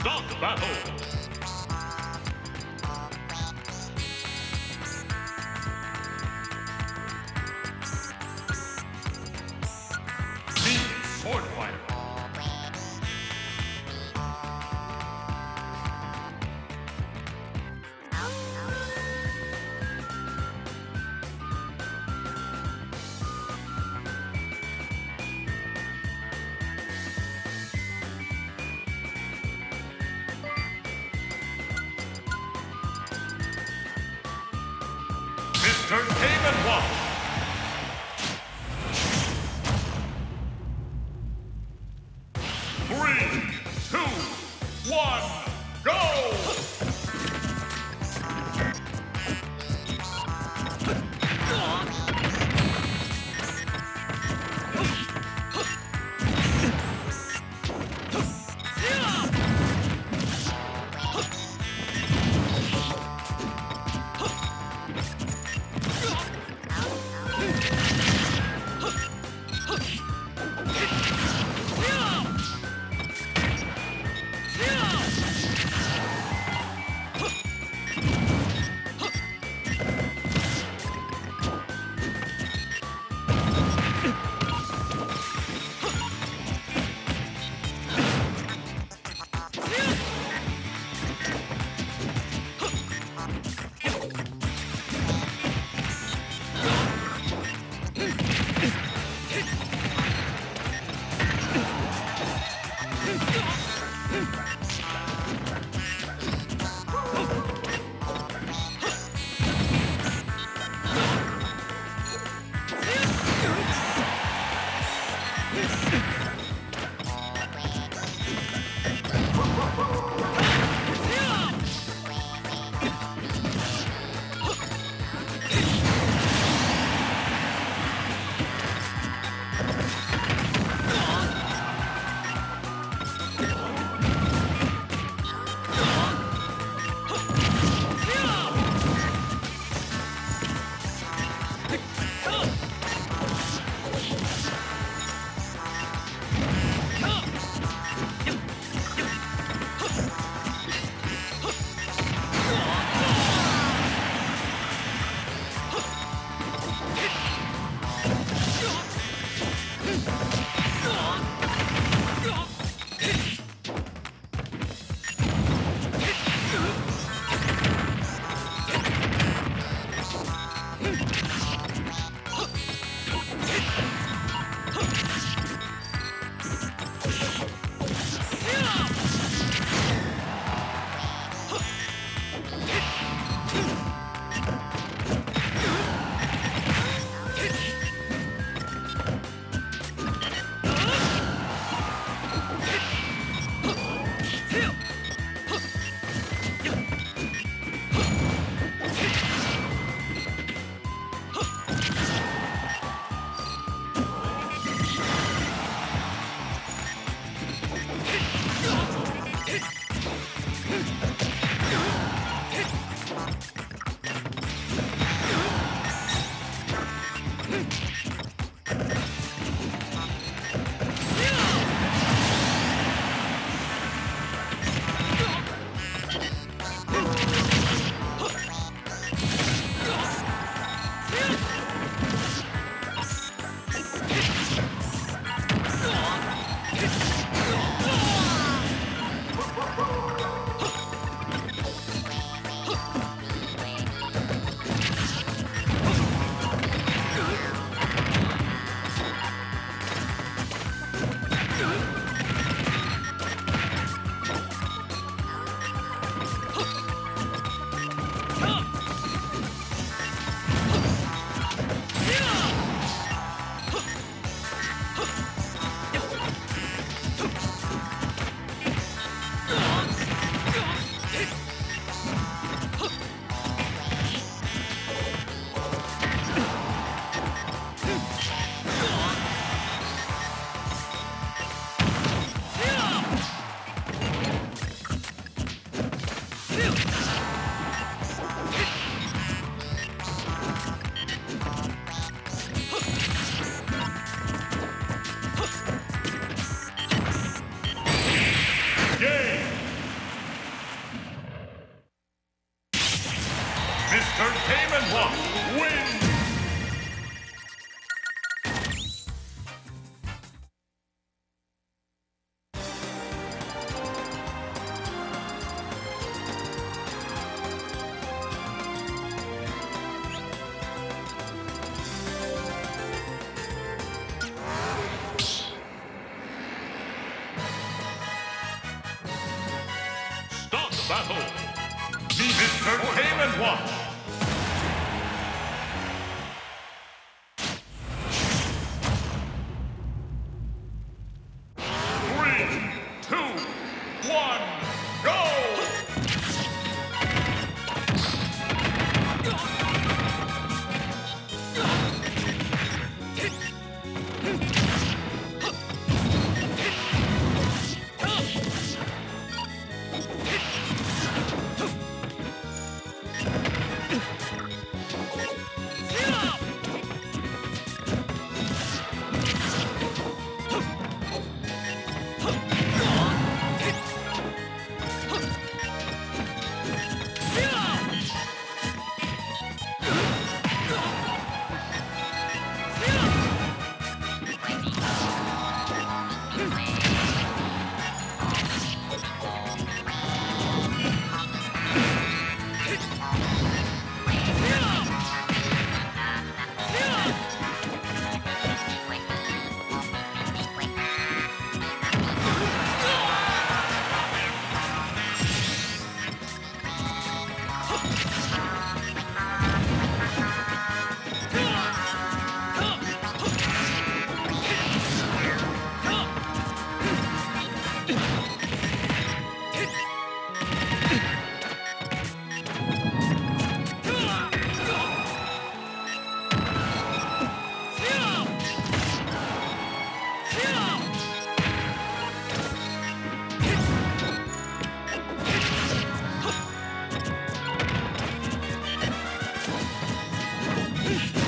Stock battle. Mr. David Watt. Three, two, one, go! Entertainment Hawk wins! battle. The Entertainment Watch. Peace.